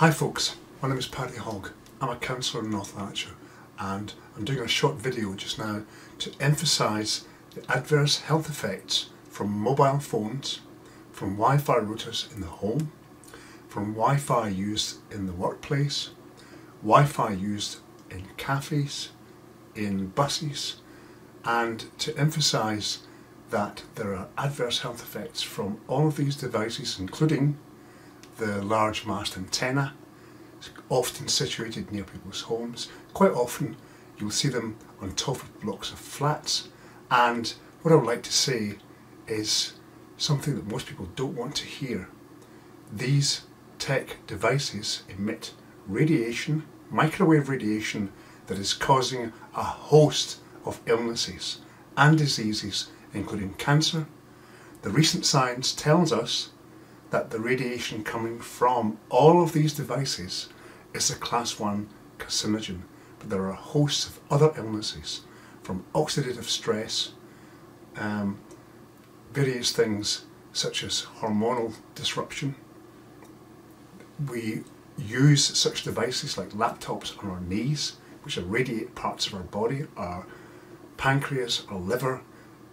Hi folks, my name is Paddy Hogg. I'm a counsellor in North Lanarkshire and I'm doing a short video just now to emphasise the adverse health effects from mobile phones, from Wi-Fi routers in the home, from Wi-Fi used in the workplace, Wi-Fi used in cafes, in buses and to emphasise that there are adverse health effects from all of these devices including the large mast antenna, often situated near people's homes. Quite often you'll see them on top of blocks of flats and what I would like to say is something that most people don't want to hear. These tech devices emit radiation, microwave radiation, that is causing a host of illnesses and diseases, including cancer. The recent science tells us that the radiation coming from all of these devices is a class 1 carcinogen, but there are hosts of other illnesses from oxidative stress, um, various things such as hormonal disruption. We use such devices like laptops on our knees, which irradiate parts of our body, our pancreas, our liver,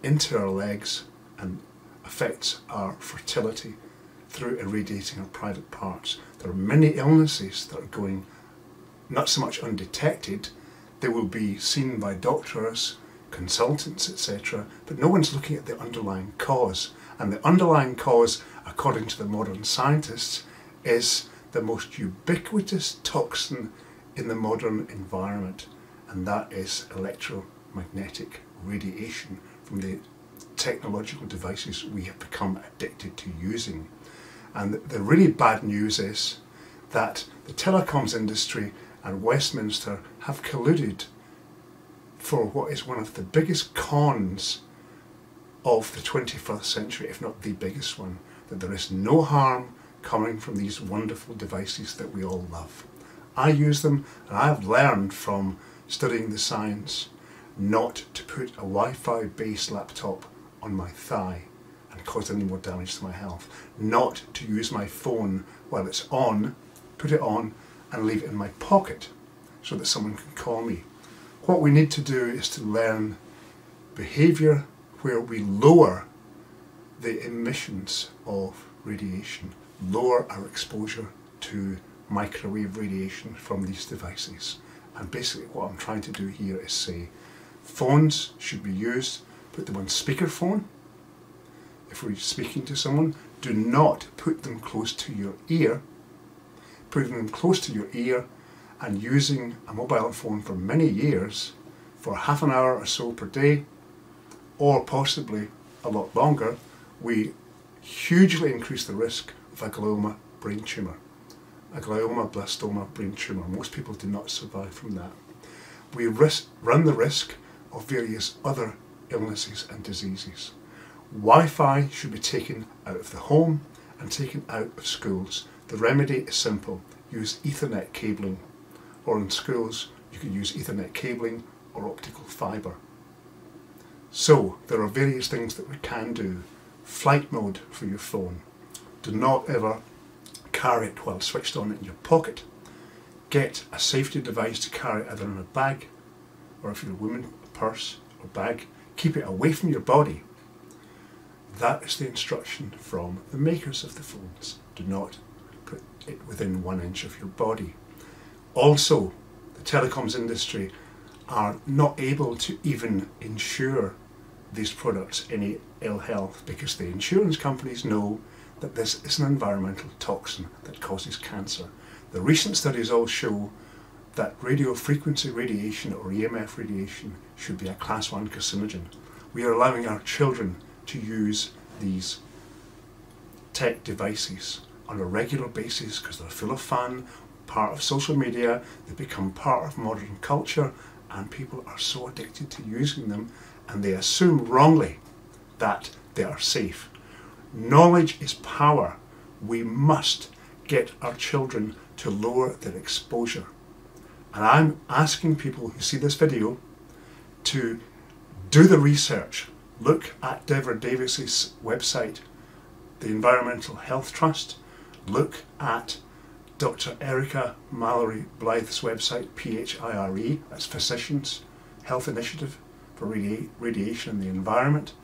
into our legs and affects our fertility through irradiating our private parts. There are many illnesses that are going not so much undetected, they will be seen by doctors, consultants, etc., but no one's looking at the underlying cause. And the underlying cause, according to the modern scientists, is the most ubiquitous toxin in the modern environment, and that is electromagnetic radiation from the technological devices we have become addicted to using. And the really bad news is that the telecoms industry and Westminster have colluded for what is one of the biggest cons of the 21st century, if not the biggest one, that there is no harm coming from these wonderful devices that we all love. I use them and I have learned from studying the science not to put a Wi-Fi based laptop on my thigh cause any more damage to my health. Not to use my phone while it's on, put it on and leave it in my pocket so that someone can call me. What we need to do is to learn behaviour where we lower the emissions of radiation, lower our exposure to microwave radiation from these devices. And basically what I'm trying to do here is say phones should be used, put them on speakerphone. If we're speaking to someone, do not put them close to your ear. Putting them close to your ear and using a mobile phone for many years, for half an hour or so per day, or possibly a lot longer, we hugely increase the risk of a glioma brain tumour a glioma blastoma brain tumour. Most people do not survive from that. We risk, run the risk of various other illnesses and diseases. Wi-Fi should be taken out of the home and taken out of schools. The remedy is simple. Use Ethernet cabling or in schools you can use Ethernet cabling or optical fibre. So there are various things that we can do. Flight mode for your phone. Do not ever carry it while switched on in your pocket. Get a safety device to carry either in a bag or if you're a woman, a purse or bag. Keep it away from your body. That is the instruction from the makers of the phones. Do not put it within one inch of your body. Also, the telecoms industry are not able to even insure these products any ill health because the insurance companies know that this is an environmental toxin that causes cancer. The recent studies all show that radio frequency radiation or EMF radiation should be a class 1 carcinogen. We are allowing our children to use these tech devices on a regular basis because they're full of fun, part of social media, they become part of modern culture and people are so addicted to using them and they assume wrongly that they are safe. Knowledge is power. We must get our children to lower their exposure. And I'm asking people who see this video to do the research. Look at Devra Davis's website, the Environmental Health Trust. Look at Dr. Erica Mallery Blythe's website, PHIRE, that's Physicians Health Initiative for Radi- Radiation and the Environment.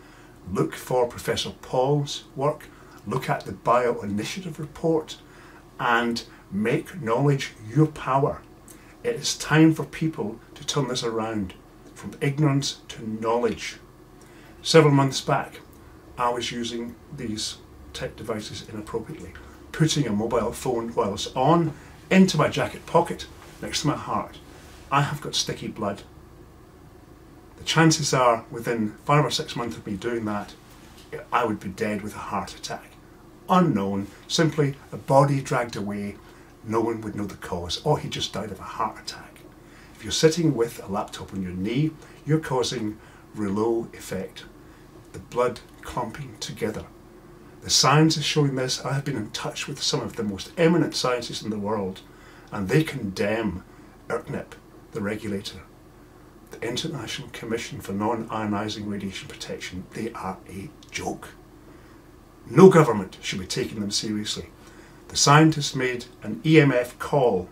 Look for Professor Pall's work, look at the BioInitiative report, and make knowledge your power. It is time for people to turn this around from ignorance to knowledge. Several months back, I was using these tech devices inappropriately, putting a mobile phone whilst on into my jacket pocket next to my heart. I have got sticky blood. The chances are, within five or six months of me doing that, I would be dead with a heart attack. Unknown, simply a body dragged away, no one would know the cause, or he just died of a heart attack. If you're sitting with a laptop on your knee, you're causing rouleau effect, the blood clumping together. The science is showing this. I have been in touch with some of the most eminent scientists in the world, and they condemn IRCNIP, the regulator, the International Commission for Non-Ionizing Radiation Protection. They are a joke. No government should be taking them seriously. The scientists made an EMF call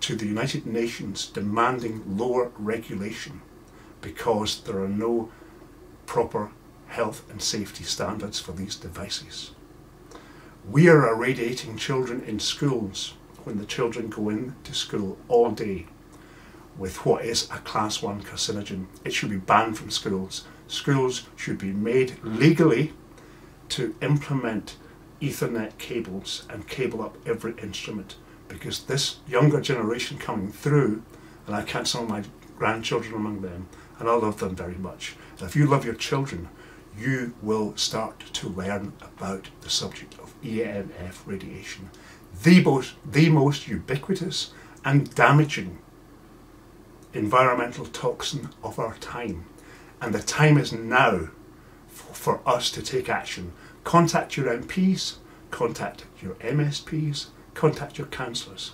to the United Nations demanding lower regulation because there are no proper health and safety standards for these devices. We are irradiating children in schools when the children go in to school all day with what is a class 1 carcinogen. It should be banned from schools. Schools should be made legally to implement Ethernet cables and cable up every instrument because this younger generation coming through, and I count some of my grandchildren among them, and I love them very much. And if you love your children, you will start to learn about the subject of EMF radiation, the most, the most ubiquitous and damaging environmental toxin of our time. And the time is now for, for us to take action. Contact your MPs, contact your MSPs, contact your councillors.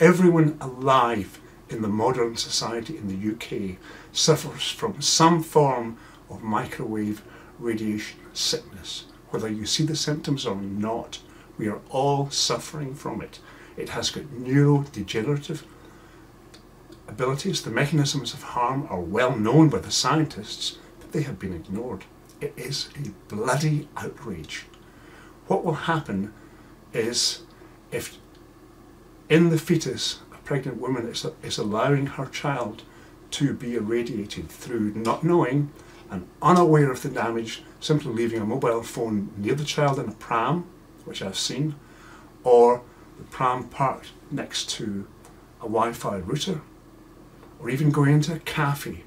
Everyone alive in the modern society in the UK suffers from some form of microwave radiation sickness. Whether you see the symptoms or not, we are all suffering from it. It has got neurodegenerative abilities. The mechanisms of harm are well known by the scientists, but they have been ignored. It is a bloody outrage. What will happen is if in the fetus a pregnant woman is, is allowing her child to be irradiated through not knowing and unaware of the damage, simply leaving a mobile phone near the child in a pram, which I've seen, or the pram parked next to a Wi-Fi router, or even going into a cafe,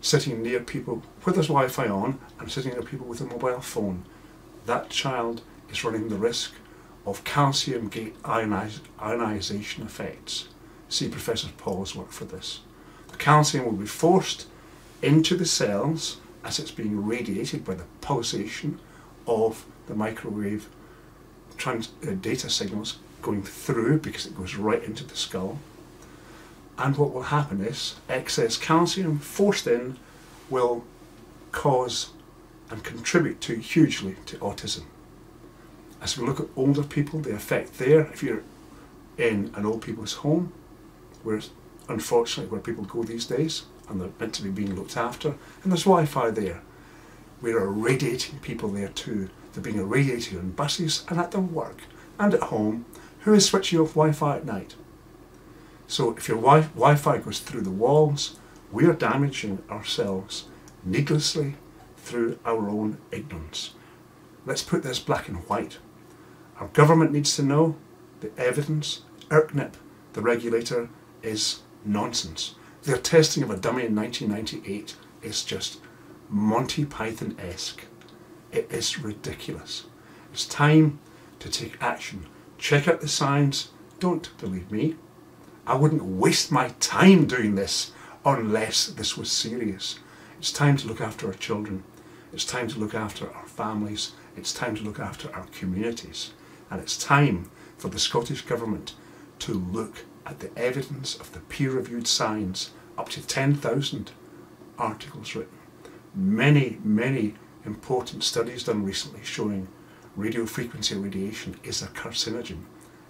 sitting near people with there's Wi-Fi on and sitting near people with a mobile phone, that child is running the risk of calcium gate ioniz ionization effects. See Professor Pall's work for this. Calcium will be forced into the cells as it's being radiated by the pulsation of the microwave trans uh, data signals going through because it goes right into the skull. And what will happen is excess calcium forced in will cause and contribute to hugely to autism. As we look at older people, the effect there, if you're in an old people's home, where unfortunately where people go these days, and they're meant to be being looked after, and there's Wi-Fi there. We're irradiating people there too. They're being irradiated on buses and at their work and at home. Who is switching off Wi-Fi at night? So if your wi- Wi-Fi goes through the walls, we are damaging ourselves needlessly through our own ignorance. Let's put this black and white. Our government needs to know the evidence. IRCNIP, the regulator, is nonsense. Their testing of a dummy in 1998 is just Monty Python esque. It is ridiculous. It's time to take action. Check out the signs. Don't believe me. I wouldn't waste my time doing this unless this was serious. It's time to look after our children. It's time to look after our families. It's time to look after our communities. And it's time for the Scottish Government to look at the evidence of the peer-reviewed science, up to 10,000 articles written. Many, many important studies done recently showing radio frequency radiation is a carcinogen.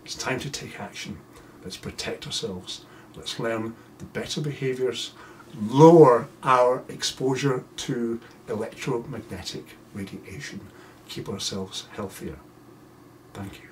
It's time to take action. Let's protect ourselves. Let's learn the better behaviours, lower our exposure to electromagnetic radiation, keep ourselves healthier. Thank you.